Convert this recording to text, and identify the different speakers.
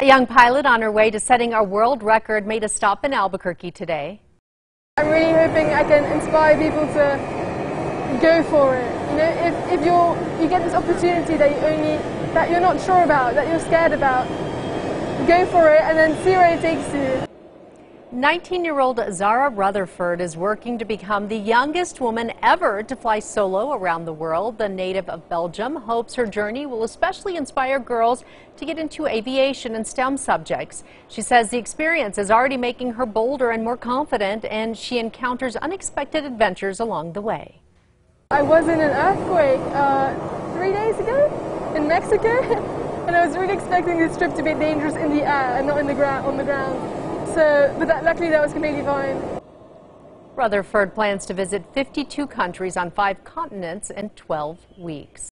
Speaker 1: A young pilot on her way to setting a world record made a stop in Albuquerque today.
Speaker 2: I'm really hoping I can inspire people to go for it. You know, if, if you're, you get this opportunity that you only, that you're not sure about, that you're scared about, go for it and then see where it takes you.
Speaker 1: 19-year-old Zara Rutherford is working to become the youngest woman ever to fly solo around the world. The native of Belgium hopes her journey will especially inspire girls to get into aviation and STEM subjects. She says the experience is already making her bolder and more confident, and she encounters unexpected adventures along the way.
Speaker 2: I was in an earthquake uh, three days ago in Mexico, and I was really expecting this trip to be dangerous in the air and not in the ground on the ground. So, but that, luckily that was completely fine.
Speaker 1: Rutherford plans to visit 52 countries on five continents in 12 weeks.